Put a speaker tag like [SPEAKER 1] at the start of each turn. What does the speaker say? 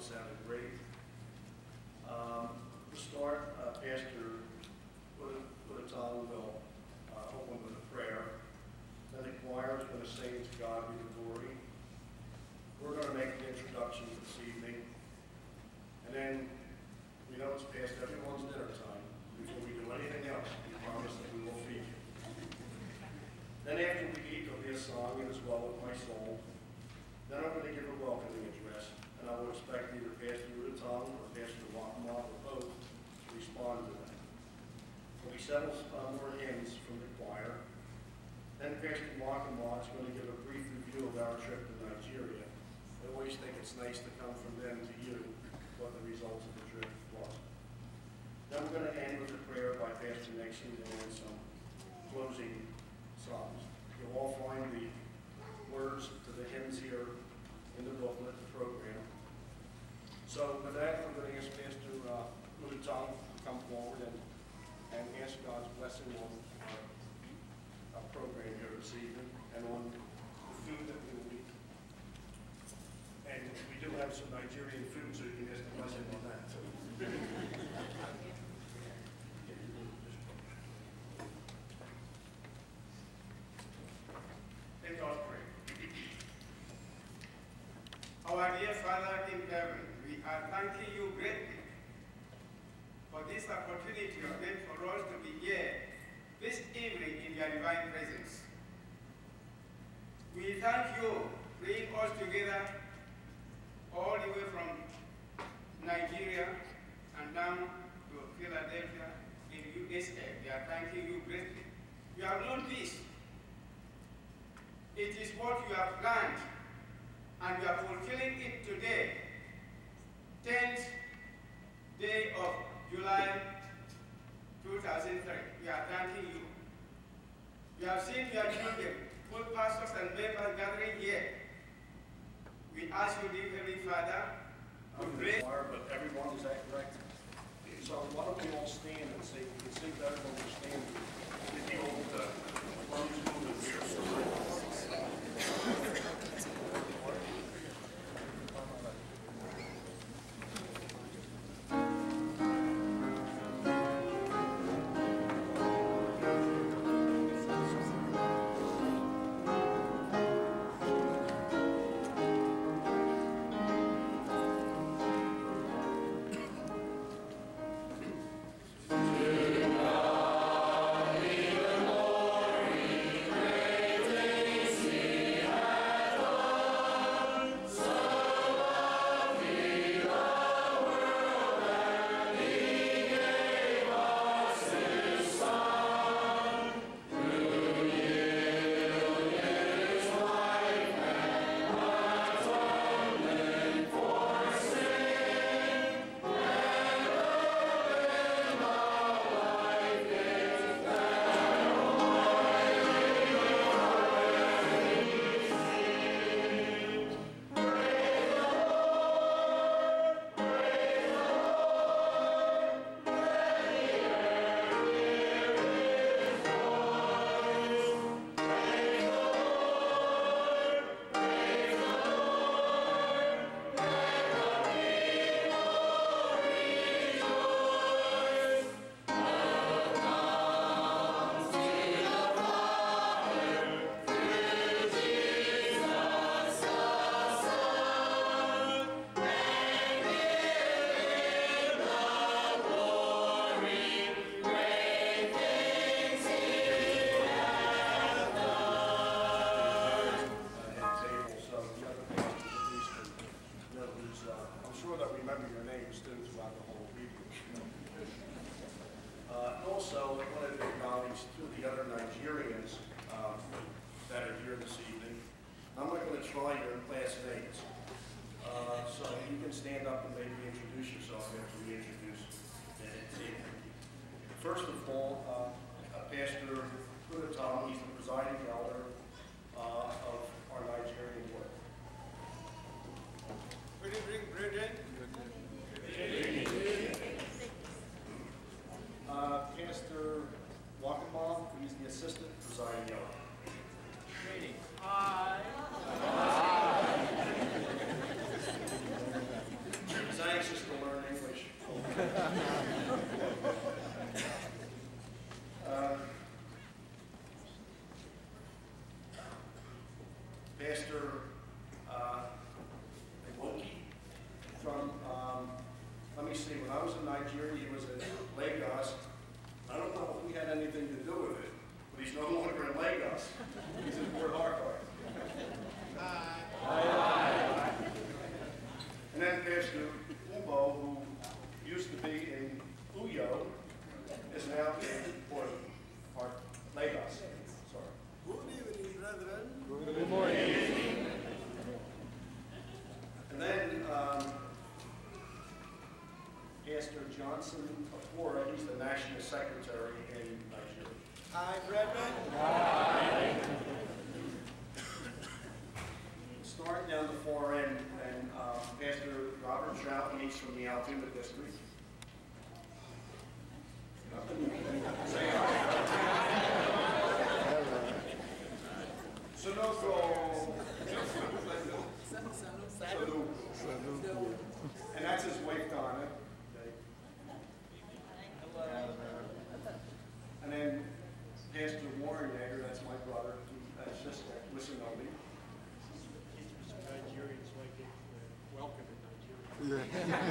[SPEAKER 1] sounded great. Um, to start, uh, Pastor Putatala will uh, open with a prayer. Then the choir is going to sing to God be the glory. We're going to make the introduction this evening. And then we know it's past everyone's dinner time. Before we do anything else, we promise that we will feed you. Then after we eat, there'll be a song, It Is Well With My Soul. Then I'm going to give a welcoming address. I would expect either Pastor Rutan or Pastor Wampanoag or both to respond to that. we'll be more hymns from the choir. Then Pastor Wampanoag is going to give a brief review of our trip to Nigeria. I always think it's nice to come from them to you what the results of the trip was. Then we're going to end with a prayer by Pastor Nixon and then some closing psalms. You'll all find the words to the hymns here in the booklet, the program. So with that, I'm going to ask Pastor uh, Mutong to come forward and, and ask God's blessing on our, our program here this evening and on the food that we will eat. And we do have some Nigerian food, so you can ask the blessing on that too.
[SPEAKER 2] Let us pray. Our dear Father in heaven, are thanking you greatly for this opportunity have made for us to be here this evening in your divine presence. We thank you bringing us together all the way from Nigeria and down to Philadelphia in USA. We are thanking you greatly. You have known this it is what you have planned, and you are fulfilling it today, 10th day of July 2003. We are thanking you. We have seen your children, full pastors and members gathering here. We ask you, dear Heavenly Father,
[SPEAKER 1] to pray. But everyone, is that correct? So why don't we all stand and say, we can sing better when we're standing. Get the old, uh, drums moving here. First of all, uh, Pastor Kudatam, he's the presiding elder uh, of our Nigerian work.
[SPEAKER 2] Good evening, brethren.
[SPEAKER 1] the and um, Pastor Robert Trout Yates from the Altoona District.
[SPEAKER 3] Yeah.